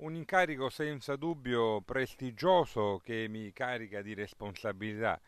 Un incarico senza dubbio prestigioso che mi carica di responsabilità.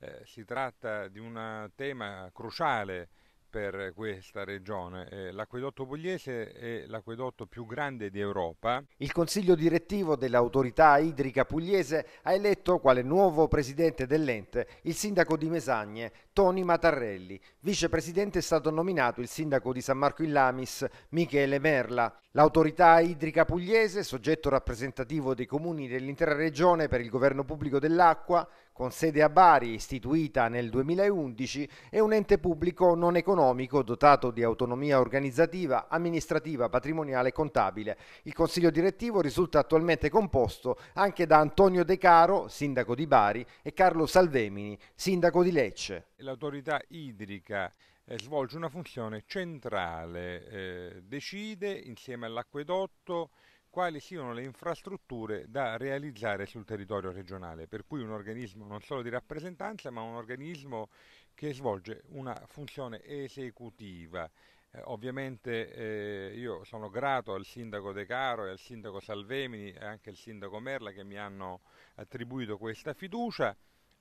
Eh, si tratta di un tema cruciale per questa regione. Eh, l'acquedotto pugliese è l'acquedotto più grande d'Europa. Il consiglio direttivo dell'autorità idrica pugliese ha eletto quale nuovo presidente dell'ente il sindaco di Mesagne, Toni Matarrelli. Vicepresidente è stato nominato il sindaco di San Marco in Lamis, Michele Merla. L'autorità idrica pugliese, soggetto rappresentativo dei comuni dell'intera regione per il governo pubblico dell'acqua, con sede a Bari, istituita nel 2011, è un ente pubblico non economico dotato di autonomia organizzativa, amministrativa, patrimoniale e contabile. Il consiglio direttivo risulta attualmente composto anche da Antonio De Caro, sindaco di Bari, e Carlo Salvemini, sindaco di Lecce. L'autorità idrica eh, svolge una funzione centrale, eh, decide insieme all'acquedotto quali siano le infrastrutture da realizzare sul territorio regionale, per cui un organismo non solo di rappresentanza, ma un organismo che svolge una funzione esecutiva. Eh, ovviamente eh, io sono grato al sindaco De Caro e al sindaco Salvemini e anche al sindaco Merla che mi hanno attribuito questa fiducia.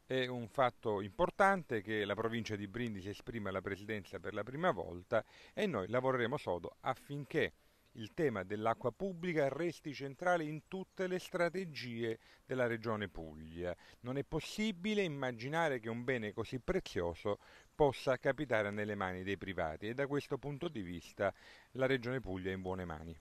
È un fatto importante che la provincia di Brindisi esprime alla presidenza per la prima volta e noi lavoreremo sodo affinché il tema dell'acqua pubblica resti centrale in tutte le strategie della Regione Puglia. Non è possibile immaginare che un bene così prezioso possa capitare nelle mani dei privati e da questo punto di vista la Regione Puglia è in buone mani.